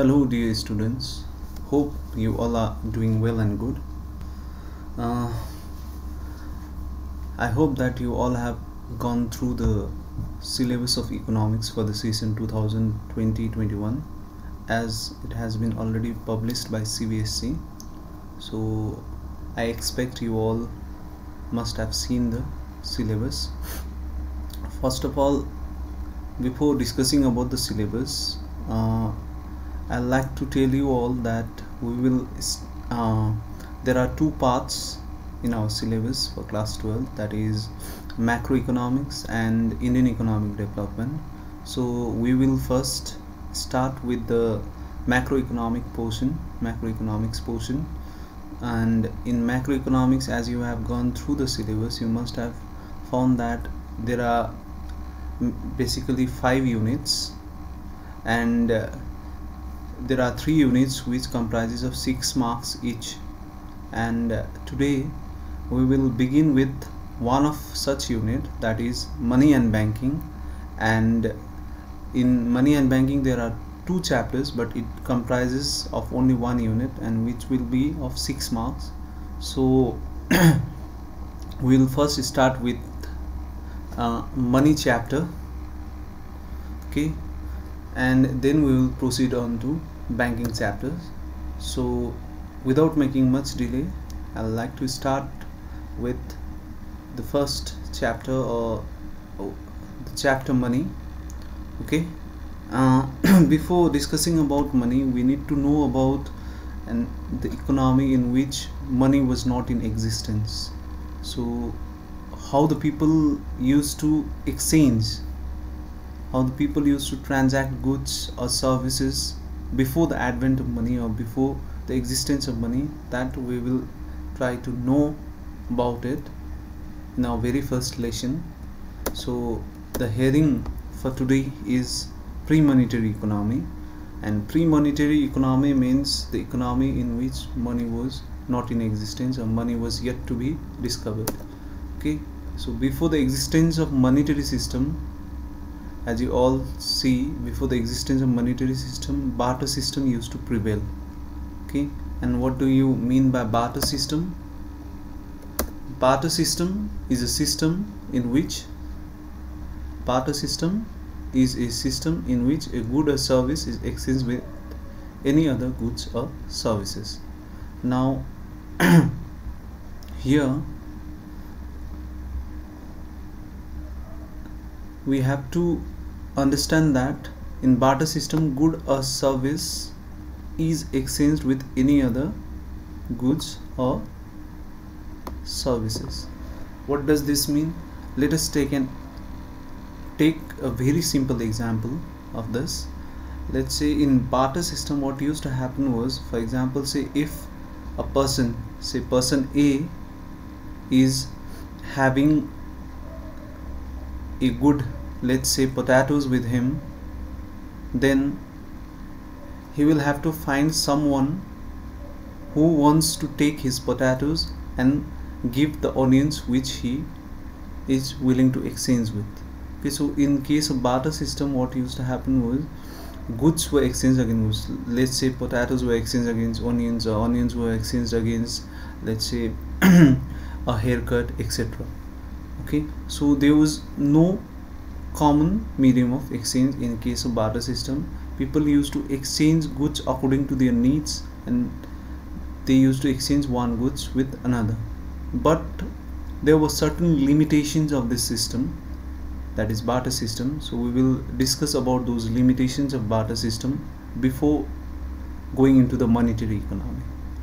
Hello, dear students. Hope you all are doing well and good. Uh, I hope that you all have gone through the syllabus of economics for the season 2020-21 as it has been already published by CBSE. So I expect you all must have seen the syllabus. First of all, before discussing about the syllabus, uh, I'd like to tell you all that we will uh, there are two parts in our syllabus for class 12 that is macroeconomics and Indian economic development. So we will first start with the macroeconomic portion macroeconomics portion. And in macroeconomics as you have gone through the syllabus you must have found that there are basically five units. And uh, there are three units which comprises of six marks each. And today we will begin with one of such unit that is money and banking. And in money and banking there are two chapters but it comprises of only one unit and which will be of six marks. So we'll first start with uh, money chapter. Okay. And then we will proceed on to banking chapters. So without making much delay I'd like to start with the first chapter or oh, the chapter money okay? Uh, before discussing about money we need to know about and the economy in which money was not in existence. So how the people used to exchange how the people used to transact goods or services before the advent of money or before the existence of money that we will try to know about it in our very first lesson. So the heading for today is pre-monetary economy. And pre-monetary economy means the economy in which money was not in existence or money was yet to be discovered. Okay? So before the existence of monetary system as you all see before the existence of monetary system barter system used to prevail. Okay? And what do you mean by barter system? Barter system is a system in which barter system is a system in which a good or service is exchanged with any other goods or services. Now here we have to understand that in barter system good or service is exchanged with any other goods or services. What does this mean? Let us take an take a very simple example of this. Let's say in barter system what used to happen was for example say if a person say person A is having a good let's say potatoes with him then he will have to find someone who wants to take his potatoes and give the onions which he is willing to exchange with. Okay so in case of barter system what used to happen was goods were exchanged against let's say potatoes were exchanged against onions or onions were exchanged against let's say a haircut etc okay so there was no common medium of exchange in case of barter system. People used to exchange goods according to their needs and they used to exchange one goods with another. But there were certain limitations of this system that is barter system. So we will discuss about those limitations of barter system before going into the monetary economy.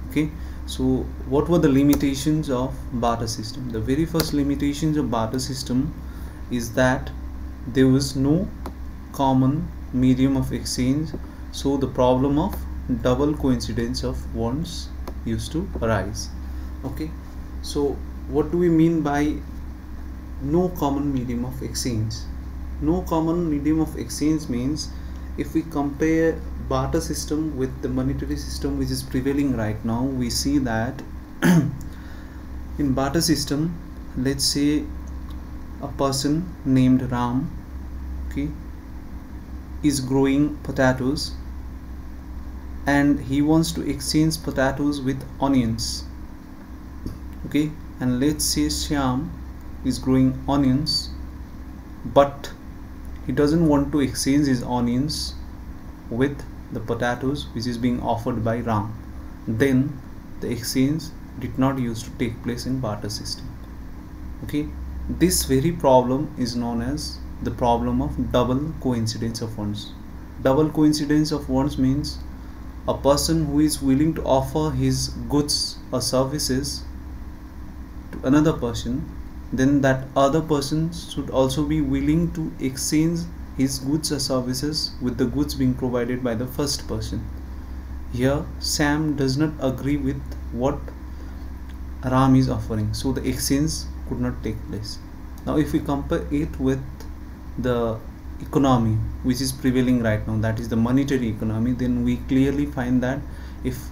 Okay? So what were the limitations of barter system? The very first limitations of barter system is that there was no common medium of exchange so the problem of double coincidence of wants used to arise. Okay so what do we mean by no common medium of exchange? No common medium of exchange means if we compare barter system with the monetary system which is prevailing right now we see that in barter system let's say a person named Ram okay is growing potatoes and he wants to exchange potatoes with onions okay. And let's say Shyam is growing onions but he doesn't want to exchange his onions with the potatoes which is being offered by Ram. Then the exchange did not used to take place in barter system okay this very problem is known as the problem of double coincidence of wants double coincidence of wants means a person who is willing to offer his goods or services to another person then that other person should also be willing to exchange his goods or services with the goods being provided by the first person. Here Shyam does not agree with what Ram is offering. So the exchange could not take place now if we compare it with the economy which is prevailing right now that is the monetary economy then we clearly find that if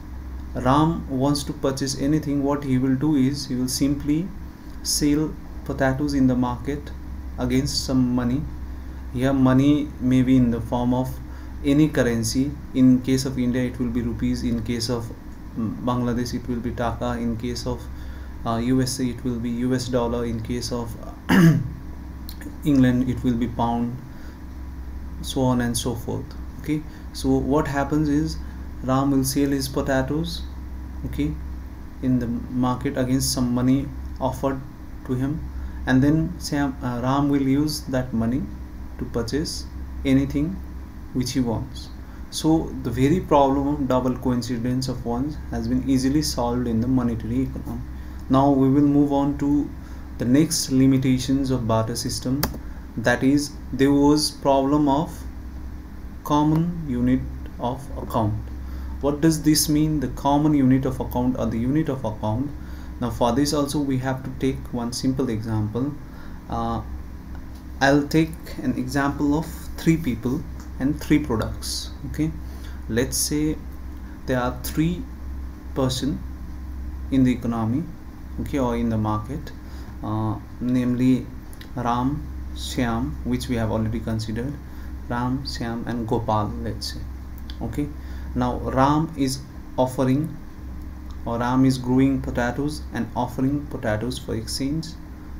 Ram wants to purchase anything what he will do is he will simply sell potatoes in the market against some money. Here money may be in the form of any currency. In case of India it will be rupees. In case of mm, Bangladesh it will be taka. In case of uh, USA it will be US dollar in case of England it will be pound so on and so forth okay? So what happens is Ram will sell his potatoes okay in the market against some money offered to him and then Shyam, uh, Ram will use that money to purchase anything which he wants. So the very problem of double coincidence of wants has been easily solved in the monetary economy now we will move on to the next limitations of barter system. That is there was problem of common unit of account. What does this mean? The common unit of account or the unit of account? Now for this also we have to take one simple example. Uh, I'll take an example of three people and three products okay? Let's say there are three person in the economy okay or in the market uh, namely Ram Shyam which we have already considered Ram Shyam and Gopal let's say okay. Now Ram is offering or Ram is growing potatoes and offering potatoes for exchange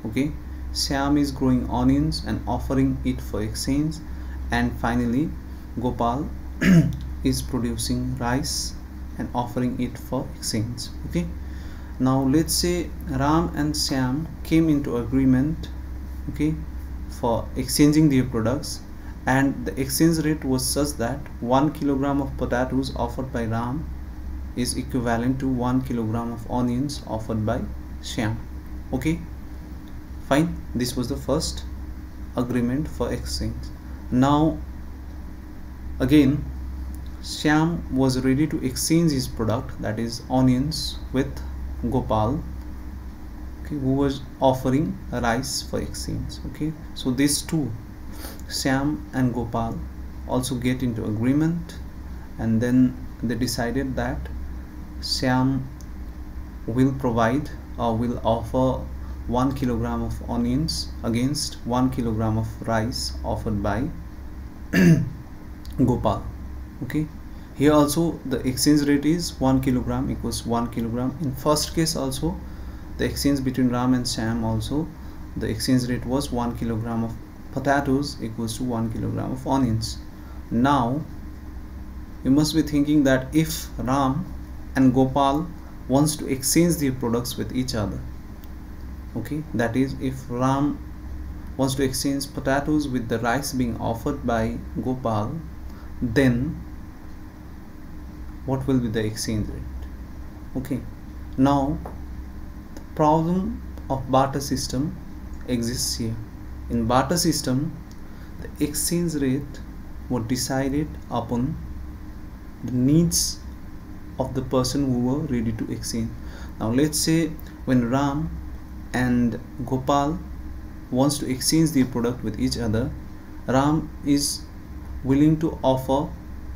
okay. Shyam is growing onions and offering it for exchange and finally Gopal is producing rice and offering it for exchange okay now let's say Ram and Shyam came into agreement okay for exchanging their products and the exchange rate was such that 1 kilogram of potatoes offered by Ram is equivalent to 1 kilogram of onions offered by Shyam okay? Fine this was the first agreement for exchange. Now again Shyam was ready to exchange his product that is onions with Gopal okay, who was offering rice for exchange okay. So these two Shyam and Gopal also get into agreement and then they decided that Shyam will provide or will offer 1 kilogram of onions against 1 kilogram of rice offered by Gopal okay here also the exchange rate is 1 kilogram equals 1 kilogram. In first case also the exchange between Ram and Shyam also the exchange rate was 1 kilogram of potatoes equals to 1 kilogram of onions. Now you must be thinking that if Ram and Gopal wants to exchange their products with each other okay that is if Ram wants to exchange potatoes with the rice being offered by Gopal then what will be the exchange rate? Okay. Now the problem of barter system exists here. In barter system the exchange rate was decided upon the needs of the person who were ready to exchange. Now let's say when Ram and Gopal wants to exchange their product with each other, Ram is willing to offer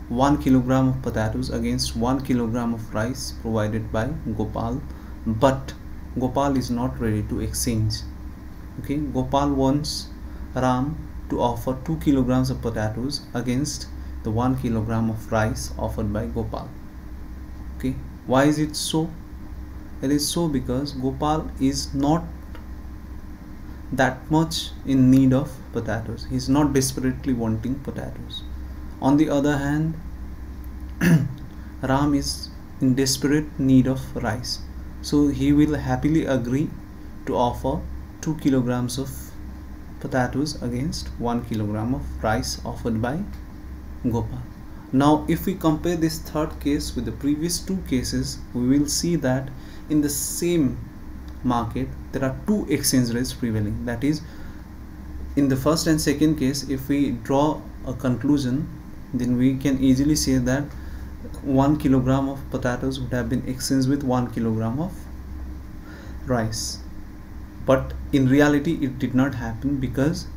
1 kilogram of potatoes against 1 kilogram of rice provided by Gopal. But Gopal is not ready to exchange. Okay Gopal wants Ram to offer 2 kilograms of potatoes against the 1 kilogram of rice offered by Gopal. Okay why is it so? It is so because gopal is not that much in need of potatoes. He is not desperately wanting potatoes on the other hand ram is in desperate need of rice. So he will happily agree to offer 2 kilograms of potatoes against 1 kilogram of rice offered by gopal. Now if we compare this third case with the previous two cases we will see that in the same market there are two exchange rates prevailing. That is in the first and second case if we draw a conclusion then we can easily say that one kilogram of potatoes would have been exchanged with one kilogram of rice but in reality it did not happen because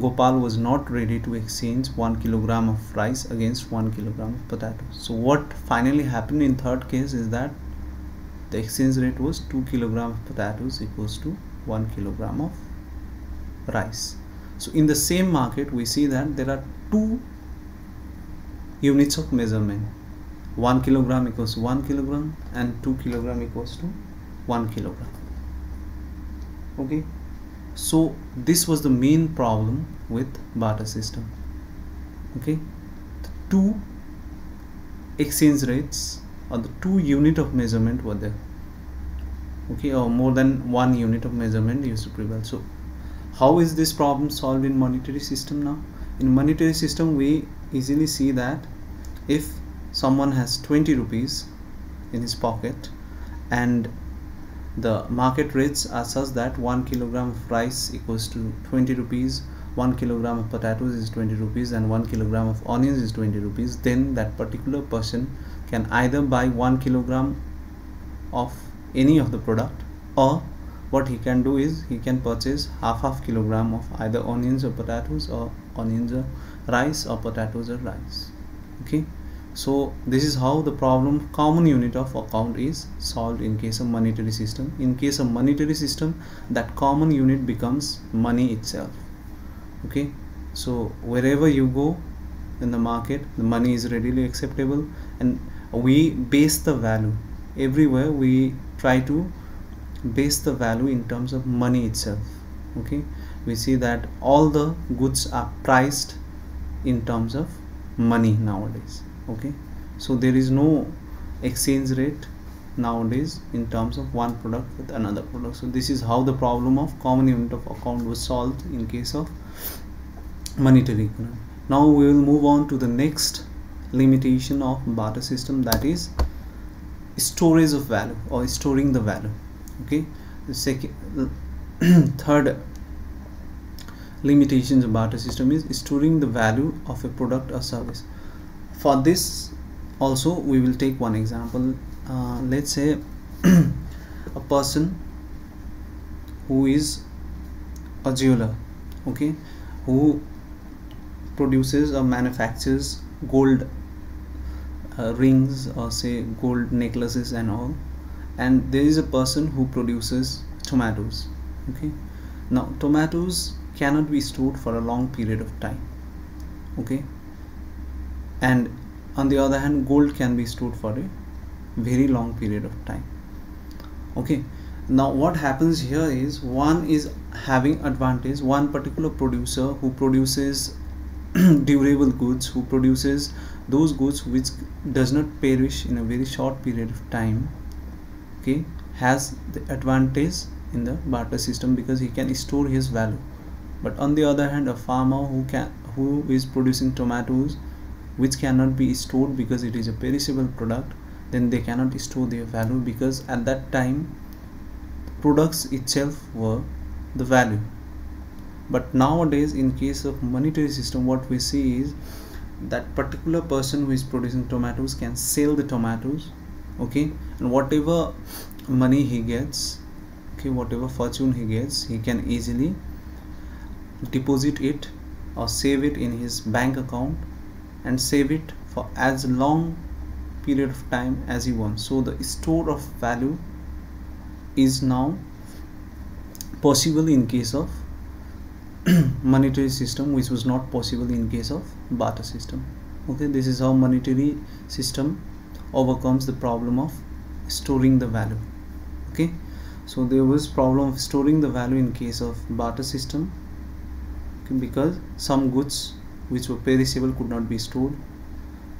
Gopal was not ready to exchange 1 kilogram of rice against 1 kilogram of potatoes. So what finally happened in third case is that the exchange rate was 2 kilogram of potatoes equals to 1 kilogram of rice. So in the same market we see that there are two units of measurement. 1 kilogram equals 1 kilogram and 2 kilogram equals to 1 kilogram. Okay? So this was the main problem with barter system. Okay? The two exchange rates or the two unit of measurement were there. Okay? Or more than one unit of measurement used to prevail. So how is this problem solved in monetary system now? In monetary system we easily see that if someone has 20 rupees in his pocket and the market rates are such that 1 kilogram of rice equals to 20 rupees 1 kilogram of potatoes is 20 rupees and 1 kilogram of onions is 20 rupees then that particular person can either buy 1 kilogram of any of the product or what he can do is he can purchase half half kilogram of either onions or potatoes or onions or rice or potatoes or rice okay. So this is how the problem common unit of account is solved in case of monetary system. In case of monetary system that common unit becomes money itself. Okay. So wherever you go in the market the money is readily acceptable and we base the value. Everywhere we try to base the value in terms of money itself. Okay. We see that all the goods are priced in terms of money nowadays okay? So there is no exchange rate nowadays in terms of one product with another product. So this is how the problem of common unit of account was solved in case of monetary economy now we will move on to the next limitation of barter system that is storage of value or storing the value okay? The second third limitations of barter system is storing the value of a product or service. For this also we will take one example. Uh, let's say a person who is a jeweler okay who produces or manufactures gold uh, rings or say gold necklaces and all. And there is a person who produces tomatoes okay. Now tomatoes cannot be stored for a long period of time okay? And on the other hand gold can be stored for a very long period of time okay? Now what happens here is one is having advantage one particular producer who produces durable goods who produces those goods which does not perish in a very short period of time okay has the advantage in the barter system because he can store his value but on the other hand a farmer who can who is producing tomatoes which cannot be stored because it is a perishable product then they cannot store their value because at that time products itself were the value. But nowadays in case of monetary system what we see is that particular person who is producing tomatoes can sell the tomatoes okay? And whatever money he gets okay whatever fortune he gets he can easily deposit it or save it in his bank account and save it for as long period of time as he wants. So the store of value is now possible in case of monetary system which was not possible in case of barter system. Okay this is how monetary system overcomes the problem of storing the value. Okay so there was problem of storing the value in case of barter system because some goods which were perishable could not be stored.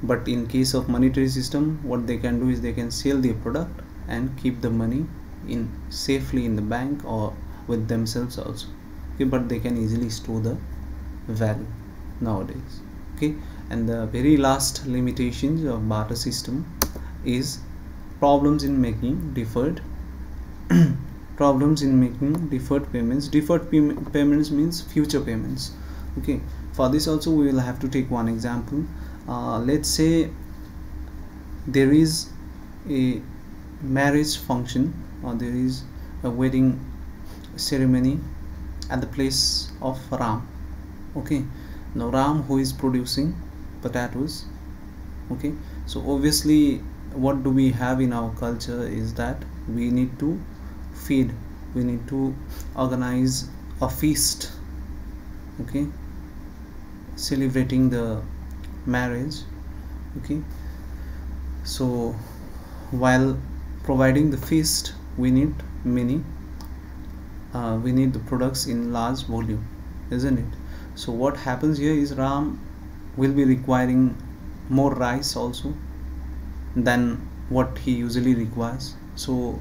But in case of monetary system what they can do is they can sell their product and keep the money in safely in the bank or with themselves also. Okay but they can easily store the value nowadays. Okay and the very last limitations of barter system is problems in making deferred problems in making deferred payments. Deferred pay payments means future payments. Okay for this also we will have to take one example. Uh, let's say there is a marriage function or there is a wedding ceremony at the place of Ram. Okay now Ram who is producing potatoes okay so obviously what do we have in our culture is that we need to feed. We need to organize a feast okay? Celebrating the marriage okay? So while providing the feast we need many uh, we need the products in large volume isn't it? So what happens here is ram will be requiring more rice also than what he usually requires. So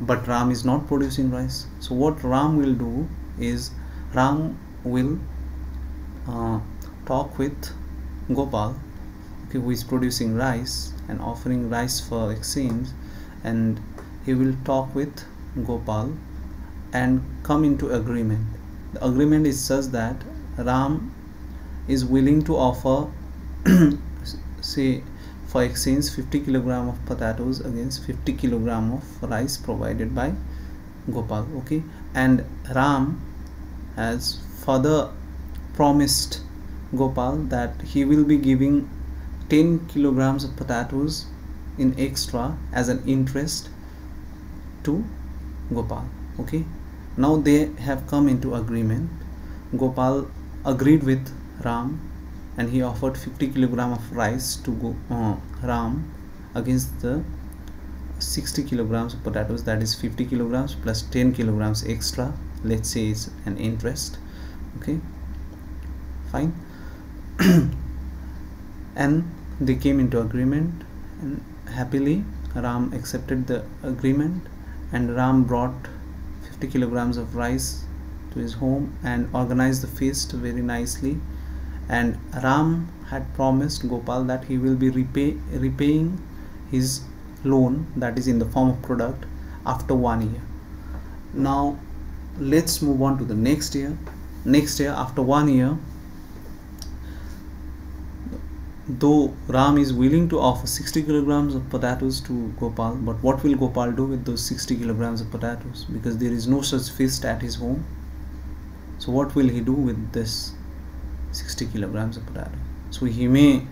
but ram is not producing rice. So what ram will do is ram will uh, talk with Gopal okay, who is producing rice and offering rice for exchange and he will talk with Gopal and come into agreement. The agreement is such that Ram is willing to offer say for exchange 50 kilogram of potatoes against 50 kilogram of rice provided by Gopal okay? And Ram has further promised Gopal that he will be giving 10 kilograms of potatoes in extra as an interest to Gopal okay? Now they have come into agreement. Gopal agreed with Ram and he offered 50 kilogram of rice to go, uh, Ram against the 60 kilograms of potatoes that is 50 kilograms plus 10 kilograms extra let's say it's an interest okay? Fine. And they came into agreement and happily Ram accepted the agreement and Ram brought 50 kilograms of rice to his home and organized the feast very nicely and Ram had promised Gopal that he will be repay, repaying his loan that is in the form of product after one year now let's move on to the next year next year after one year though Ram is willing to offer 60 kilograms of potatoes to Gopal, but what will Gopal do with those 60 kilograms of potatoes? Because there is no such feast at his home. So what will he do with this 60 kilograms of potato? So he may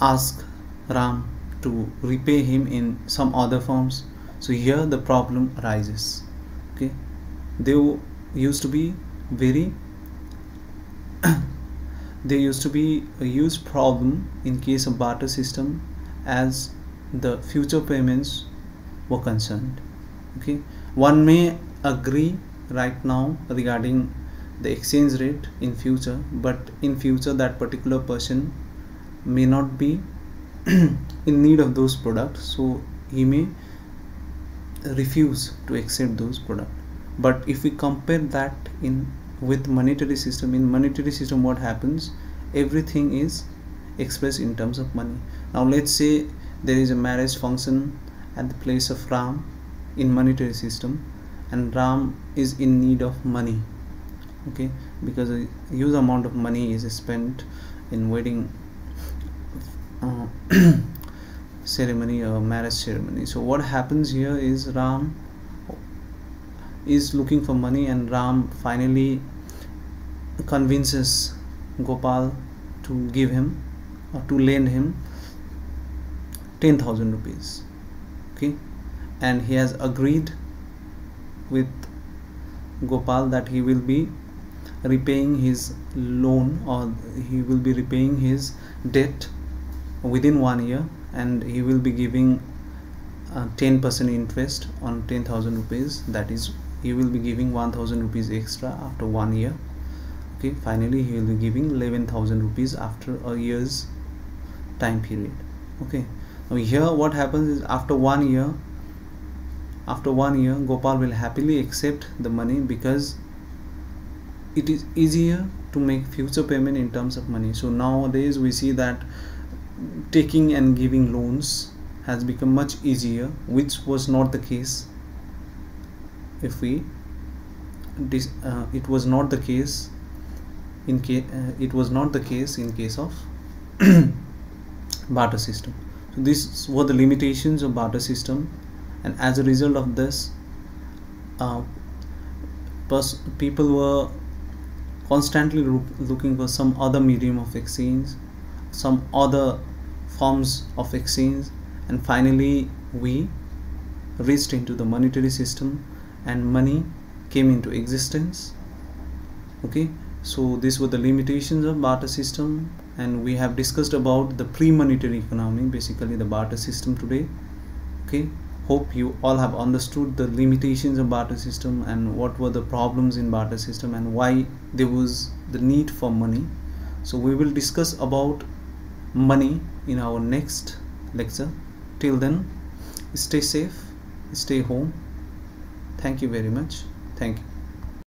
ask Ram to repay him in some other forms. So here the problem arises. Okay, there used to be very there used to be a huge problem in case of barter system as the future payments were concerned okay one may agree right now regarding the exchange rate in future but in future that particular person may not be in need of those products so he may refuse to accept those products but if we compare that in with monetary system in monetary system what happens everything is expressed in terms of money. Now let's say there is a marriage function at the place of ram in monetary system and ram is in need of money okay? Because a huge amount of money is spent in wedding uh, ceremony or marriage ceremony. So what happens here is ram is looking for money and Ram finally convinces Gopal to give him or to lend him 10,000 rupees okay? And he has agreed with Gopal that he will be repaying his loan or he will be repaying his debt within one year and he will be giving 10% uh, interest on 10,000 rupees. That is he will be giving 1000 rupees extra after one year. Okay finally he will be giving 11000 rupees after a year's time period. Okay now here what happens is after one year after one year Gopal will happily accept the money because it is easier to make future payment in terms of money. So nowadays we see that taking and giving loans has become much easier which was not the case if we this uh, it was not the case in case uh, it was not the case in case of barter system. So these were the limitations of barter system and as a result of this uh, people were constantly looking for some other medium of exchange some other forms of exchange and finally we reached into the monetary system and money came into existence. Okay so these were the limitations of barter system and we have discussed about the pre-monetary economy basically the barter system today. Okay hope you all have understood the limitations of barter system and what were the problems in barter system and why there was the need for money. So we will discuss about money in our next lecture. Till then stay safe stay home. Thank you very much. Thank you